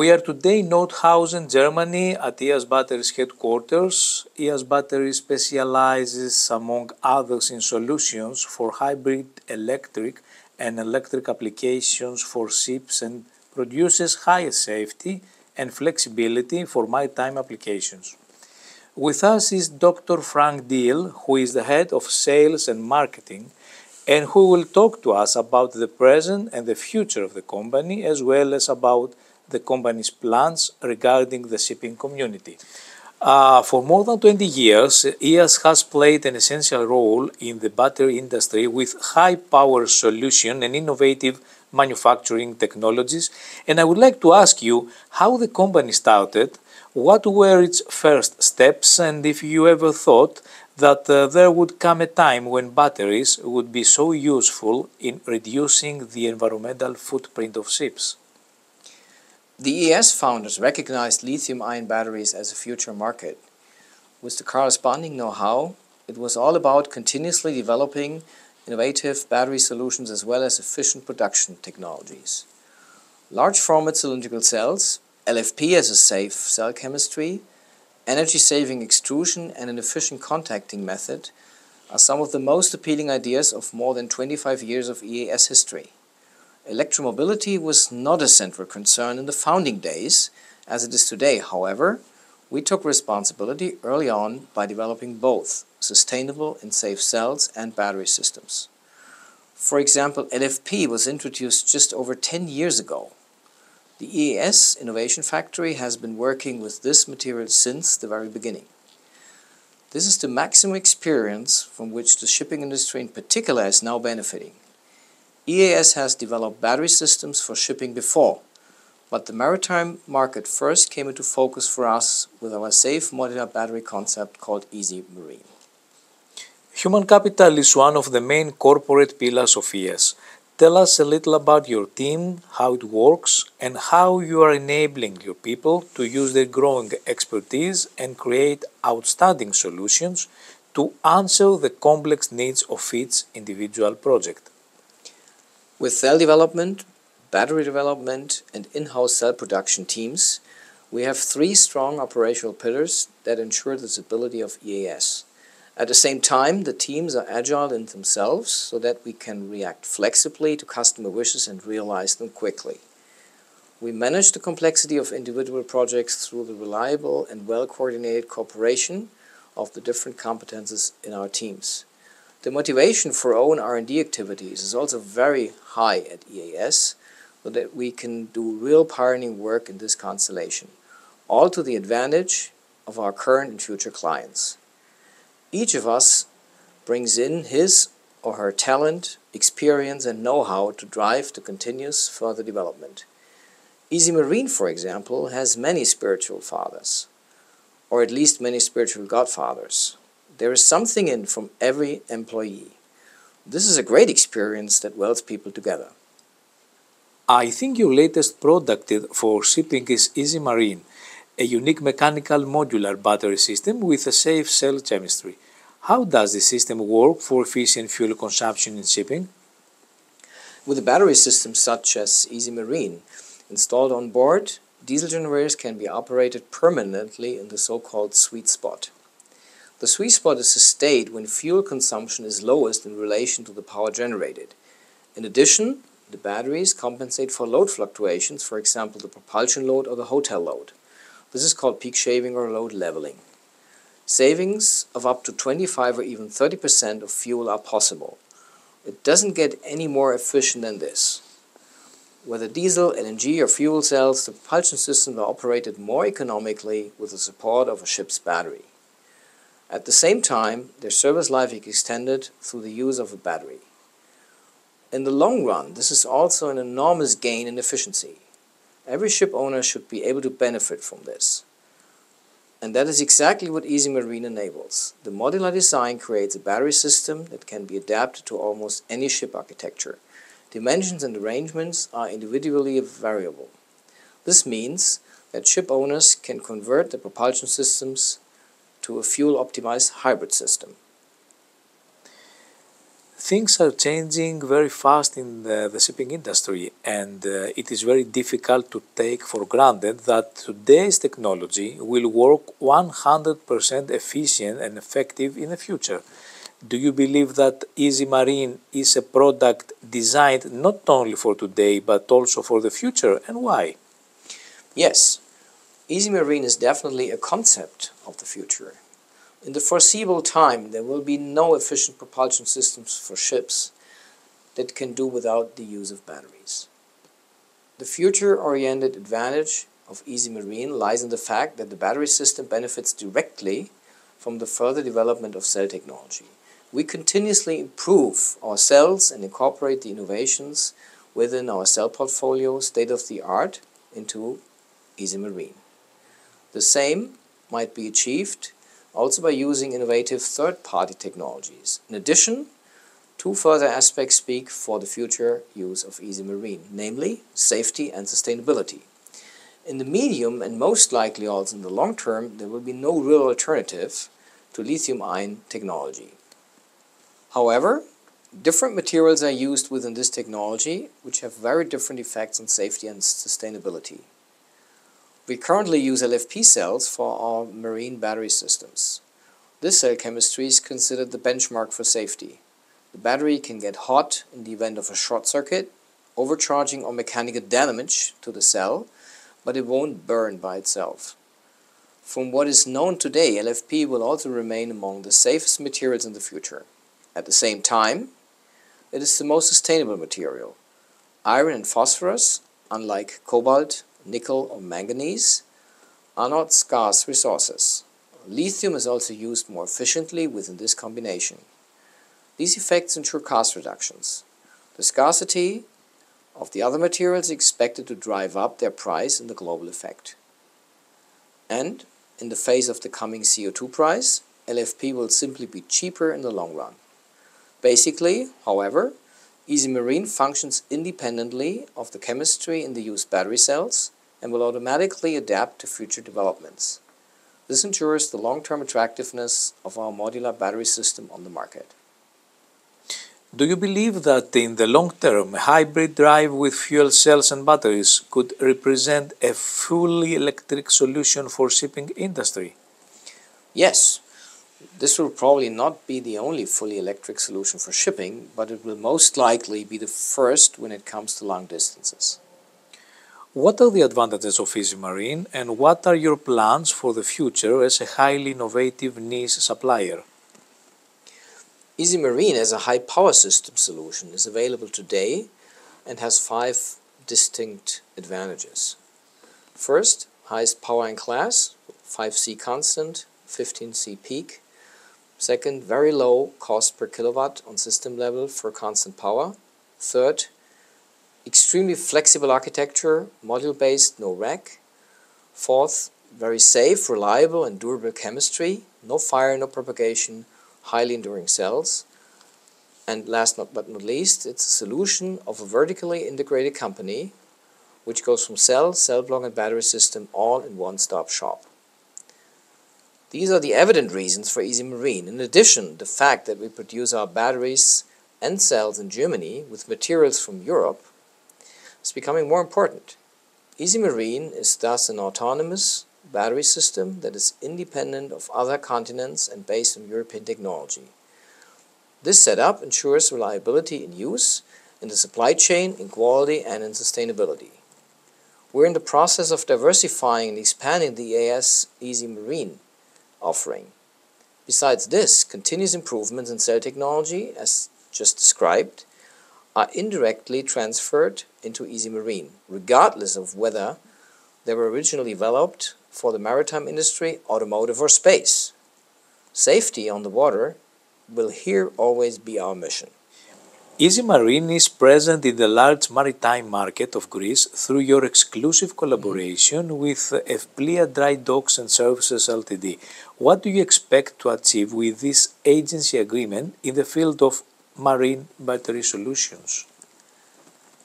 We are today in Nordhausen, Germany, at EAS Batteries headquarters. EAS Batteries specializes, among others, in solutions for hybrid electric and electric applications for ships and produces higher safety and flexibility for maritime applications. With us is Dr. Frank Diehl, who is the head of sales and marketing, and who will talk to us about the present and the future of the company, as well as about the company's plans regarding the shipping community. Uh, for more than 20 years, EAS has played an essential role in the battery industry with high power solution and innovative manufacturing technologies. And I would like to ask you how the company started, what were its first steps, and if you ever thought that uh, there would come a time when batteries would be so useful in reducing the environmental footprint of ships. The EAS founders recognized lithium-ion batteries as a future market. With the corresponding know-how, it was all about continuously developing innovative battery solutions as well as efficient production technologies. Large format cylindrical cells, LFP as a safe cell chemistry, energy-saving extrusion and an efficient contacting method are some of the most appealing ideas of more than 25 years of EAS history. Electromobility was not a central concern in the founding days, as it is today. However, we took responsibility early on by developing both sustainable and safe cells and battery systems. For example, LFP was introduced just over 10 years ago. The EAS Innovation Factory has been working with this material since the very beginning. This is the maximum experience from which the shipping industry in particular is now benefiting. EAS has developed battery systems for shipping before, but the maritime market first came into focus for us with our safe modular battery concept called Easy Marine. Human capital is one of the main corporate pillars of EAS. Tell us a little about your team, how it works, and how you are enabling your people to use their growing expertise and create outstanding solutions to answer the complex needs of each individual project. With cell development, battery development, and in-house cell production teams, we have three strong operational pillars that ensure the stability of EAS. At the same time, the teams are agile in themselves so that we can react flexibly to customer wishes and realize them quickly. We manage the complexity of individual projects through the reliable and well-coordinated cooperation of the different competences in our teams. The motivation for own R&D activities is also very high at EAS, so that we can do real pioneering work in this constellation, all to the advantage of our current and future clients. Each of us brings in his or her talent, experience, and know-how to drive the continuous further development. Easy Marine, for example, has many spiritual fathers, or at least many spiritual godfathers. There is something in from every employee. This is a great experience that welds people together. I think your latest product for shipping is Easy Marine, a unique mechanical modular battery system with a safe cell chemistry. How does the system work for efficient fuel consumption in shipping? With a battery system such as Easy Marine installed on board, diesel generators can be operated permanently in the so-called sweet spot. The sweet spot is a state when fuel consumption is lowest in relation to the power generated. In addition, the batteries compensate for load fluctuations, for example the propulsion load or the hotel load. This is called peak shaving or load leveling. Savings of up to 25 or even 30% of fuel are possible. It doesn't get any more efficient than this. Whether diesel, LNG or fuel cells, the propulsion systems are operated more economically with the support of a ship's battery. At the same time, their service life is extended through the use of a battery. In the long run, this is also an enormous gain in efficiency. Every ship owner should be able to benefit from this. And that is exactly what Easy Marine enables. The modular design creates a battery system that can be adapted to almost any ship architecture. Dimensions and arrangements are individually variable. This means that ship owners can convert the propulsion systems to a fuel-optimized hybrid system. things are changing very fast in the, the shipping industry, and uh, it is very difficult to take for granted that today's technology will work 100% efficient and effective in the future. Do you believe that Easy Marine is a product designed not only for today but also for the future, and why? Yes, Easy Marine is definitely a concept of the future. In the foreseeable time, there will be no efficient propulsion systems for ships that can do without the use of batteries. The future-oriented advantage of Easy Marine lies in the fact that the battery system benefits directly from the further development of cell technology. We continuously improve our cells and incorporate the innovations within our cell portfolio state-of-the-art into Easy Marine. The same might be achieved also by using innovative third-party technologies. In addition, two further aspects speak for the future use of Easy Marine, namely safety and sustainability. In the medium and most likely also in the long term, there will be no real alternative to lithium-ion technology. However, different materials are used within this technology which have very different effects on safety and sustainability. We currently use LFP cells for our marine battery systems. This cell chemistry is considered the benchmark for safety. The battery can get hot in the event of a short circuit, overcharging or mechanical damage to the cell, but it won't burn by itself. From what is known today, LFP will also remain among the safest materials in the future. At the same time, it is the most sustainable material. Iron and phosphorus, unlike cobalt, nickel or manganese are not scarce resources. Lithium is also used more efficiently within this combination. These effects ensure cost reductions. The scarcity of the other materials is expected to drive up their price in the global effect. And in the face of the coming CO2 price, LFP will simply be cheaper in the long run. Basically, however, Easy Marine functions independently of the chemistry in the used battery cells and will automatically adapt to future developments. This ensures the long-term attractiveness of our modular battery system on the market. Do you believe that in the long term, a hybrid drive with fuel cells and batteries could represent a fully electric solution for shipping industry? Yes, this will probably not be the only fully electric solution for shipping, but it will most likely be the first when it comes to long distances. What are the advantages of Easy Marine and what are your plans for the future as a highly innovative niche supplier? Easy Marine as a high power system solution is available today and has five distinct advantages. First, highest power in class, 5C constant, 15C peak. Second, very low cost per kilowatt on system level for constant power. Third, extremely flexible architecture, module-based, no rack. Fourth, very safe, reliable and durable chemistry, no fire, no propagation, highly enduring cells. And last not, but not least, it's a solution of a vertically integrated company which goes from cell, cell block and battery system all in one-stop shop. These are the evident reasons for Easy Marine. In addition, the fact that we produce our batteries and cells in Germany with materials from Europe is becoming more important. Easy Marine is thus an autonomous battery system that is independent of other continents and based on European technology. This setup ensures reliability in use, in the supply chain, in quality and in sustainability. We're in the process of diversifying and expanding the EAS Easy Marine offering. Besides this, continuous improvements in cell technology, as just described, are indirectly transferred into Easy Marine, regardless of whether they were originally developed for the maritime industry, automotive or space. Safety on the water will here always be our mission. Easy Marine is present in the large maritime market of Greece through your exclusive collaboration with Evplia Dry Docks and Services Ltd. What do you expect to achieve with this agency agreement in the field of marine battery solutions.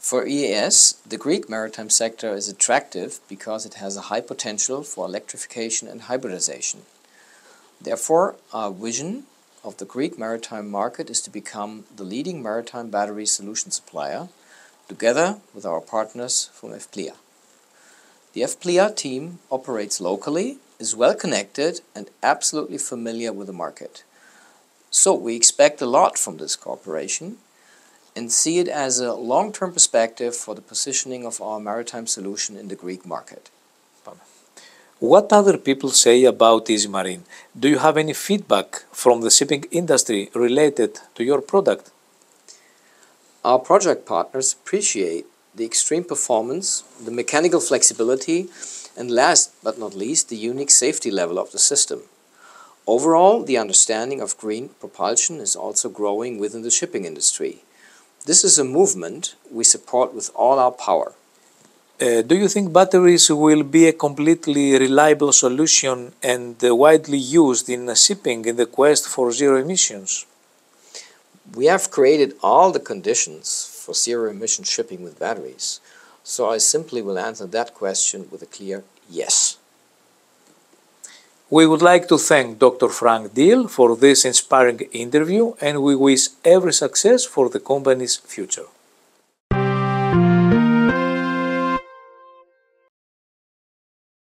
For EAS, the Greek maritime sector is attractive because it has a high potential for electrification and hybridization. Therefore, our vision of the Greek maritime market is to become the leading maritime battery solution supplier, together with our partners from Evplia. The Evplia team operates locally, is well connected, and absolutely familiar with the market. So we expect a lot from this cooperation and see it as a long-term perspective for the positioning of our maritime solution in the Greek market. What other people say about Easy Marine? Do you have any feedback from the shipping industry related to your product? Our project partners appreciate the extreme performance, the mechanical flexibility, and last but not least, the unique safety level of the system. Overall, the understanding of green propulsion is also growing within the shipping industry. This is a movement we support with all our power. Uh, do you think batteries will be a completely reliable solution and uh, widely used in shipping in the quest for zero emissions? We have created all the conditions for zero emission shipping with batteries, so I simply will answer that question with a clear yes. We would like to thank Dr. Frank Diehl for this inspiring interview and we wish every success for the company's future.